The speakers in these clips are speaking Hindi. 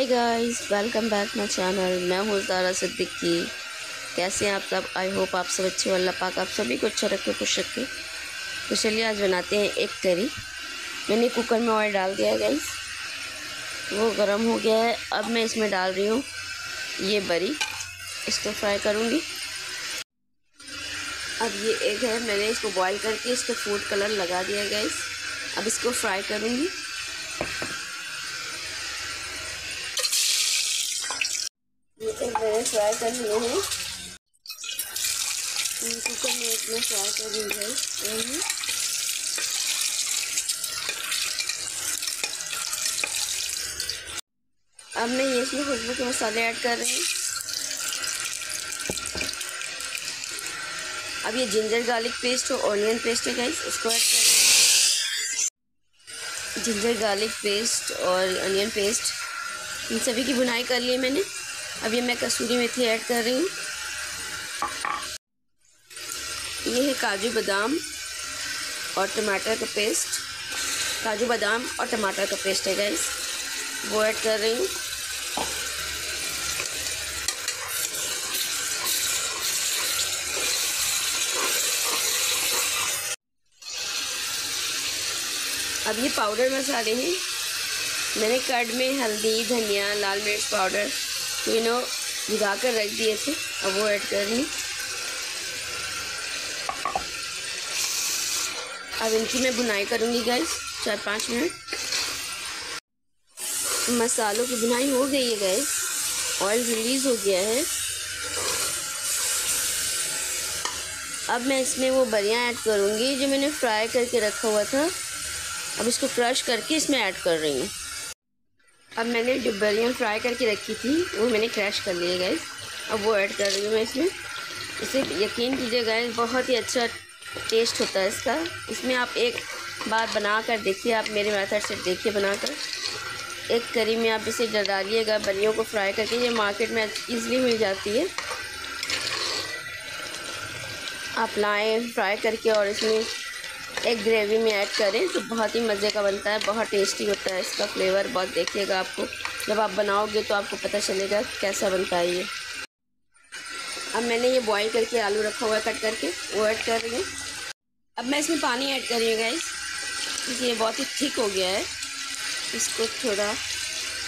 Hi guys welcome back my channel मैं हूँ ज़ारा सिद्दीकी कैसे हैं आप सब? आई होप आप सब अच्छे अल्लाह पाक आप सभी को अच्छा रखे, खुश रखे। तो चलिए आज बनाते हैं एक करी। मैंने कुकर में ऑयल डाल दिया है गाइस वो गर्म हो गया है। अब मैं इसमें डाल रही हूँ ये बरी। इसको फ्राई करूँगी। अब ये एग है। मैंने इसको बॉईल करके इसको फ़ूड कलर लगा दिया है गाइस अब इसको फ्राई करूँगी मैंने फ्राई कर लिए हैं। कुकर में इसमें फ्राई कर दी है। अब मैं ये इसमें खुशबू के मसाले ऐड कर रही हूँ। अब ये जिंजर गार्लिक पेस्ट और ऑनियन पेस्ट है गाइस उसको ऐड कर जिंजर गार्लिक पेस्ट और अनियन पेस्ट इन सभी की बुनाई कर ली है मैंने। अब ये मैं कसूरी मेथी ऐड कर रही हूँ। ये है काजू बादाम और टमाटर का पेस्ट। काजू बादाम और टमाटर का पेस्ट है गाइस वो ऐड कर रही हूँ। अब ये पाउडर मसाले हैं। मैंने कर्ड में हल्दी, धनिया, लाल मिर्च पाउडर तो यू भिगा कर रख दिए थे, अब वो ऐड कर रही अब इनकी मैं बुनाई करूँगी गैस चार पाँच मिनट। मसालों की बुनाई हो गई है गैस ऑयल रिलीज़ हो गया है। अब मैं इसमें वो बरियाँ ऐड करूँगी, जो मैंने फ्राई करके रखा हुआ था। अब इसको क्रश करके इसमें ऐड कर रही हूँ। अब मैंने बरियाँ फ्राई करके रखी थी, वो मैंने क्रैश कर लिए गए अब वो ऐड कर रही हूँ मैं इसमें। इसे यकीन कीजिए गए बहुत ही अच्छा टेस्ट होता है इसका। इसमें आप एक बार बना कर देखिए, आप मेरे मेथड से देखिए बनाकर। एक करी में आप इसे डालिएगा बरियों को फ्राई करके, ये मार्केट में ईज़िली मिल जाती है। आप लाएँ फ्राई करके और इसमें एक ग्रेवी में ऐड करें तो बहुत ही मज़े का बनता है, बहुत टेस्टी होता है इसका फ्लेवर बहुत देखिएगा आपको। जब आप बनाओगे तो आपको पता चलेगा कैसा बनता है ये। अब मैंने ये बॉईल करके आलू रखा हुआ है कट करके, वो ऐड कर रही हूँ। अब मैं इसमें पानी ऐड कर रही हूँ क्योंकि ये बहुत ही थिक हो गया है। इसको थोड़ा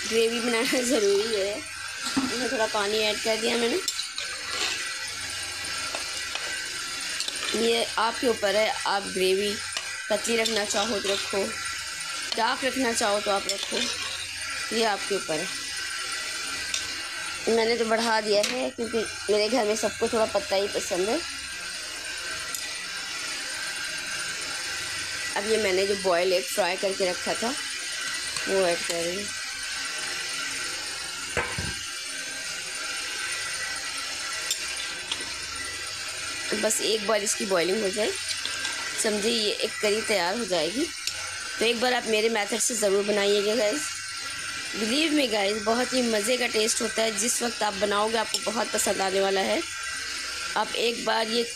ग्रेवी बनाना ज़रूरी है। इसमें थोड़ा पानी ऐड कर दिया मैंने। ये आपके ऊपर है, आप ग्रेवी पतली रखना चाहो तो रखो, डार्क रखना चाहो तो आप रखो, ये आपके ऊपर है। मैंने तो बढ़ा दिया है क्योंकि मेरे घर में सबको थोड़ा पत्ता ही पसंद है। अब ये मैंने जो बॉयल एग फ्राई करके रखा था, वो ऐड कर रही हूँ। बस एक बार इसकी बॉइलिंग हो जाए। समझिए ये एक करी तैयार हो जाएगी। तो एक बार आप मेरे मेथड से ज़रूर बनाइएगा गैस बिलीव में गाइस बहुत ही मज़े का टेस्ट होता है। जिस वक्त आप बनाओगे, आपको बहुत पसंद आने वाला है। आप एक बार ये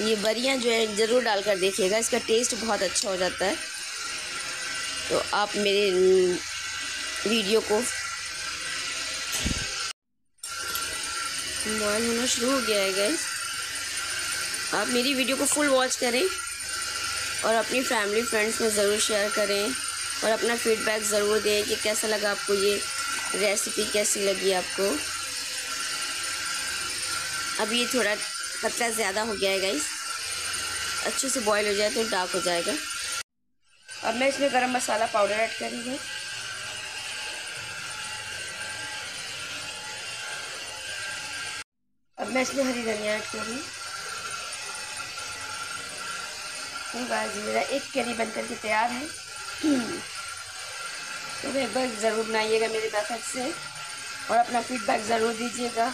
ये बरियाँ जो है, ज़रूर डाल कर देखिएगा। इसका टेस्ट बहुत अच्छा हो जाता है। तो आप मेरे वीडियो को बॉयल होना शुरू हो गया है गैस आप मेरी वीडियो को फुल वॉच करें और अपनी फैमिली फ्रेंड्स में ज़रूर शेयर करें और अपना फीडबैक ज़रूर दें कि कैसा लगा आपको ये रेसिपी कैसी लगी आपको। अब ये थोड़ा पतला ज़्यादा हो गया है गाइस अच्छे से बॉईल हो जाए तो डार्क हो जाएगा। अब मैं इसमें गरम मसाला पाउडर ऐड करूँगी। अब मैं इसमें हरी धनिया ऐड करूँगी। तो बस मेरा एक करी बन करके तैयार है। तो एक बार ज़रूर बनाइएगा मेरे मेथड से, और अपना फीडबैक ज़रूर दीजिएगा।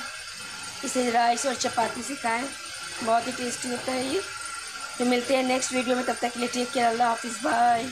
इसे राइस और चपाती से खाएँ। बहुत ही टेस्टी होता है ये। तो मिलते हैं नेक्स्ट वीडियो में, तब तक के लिए टेक केयर अल्लाह हाफिज़ बाय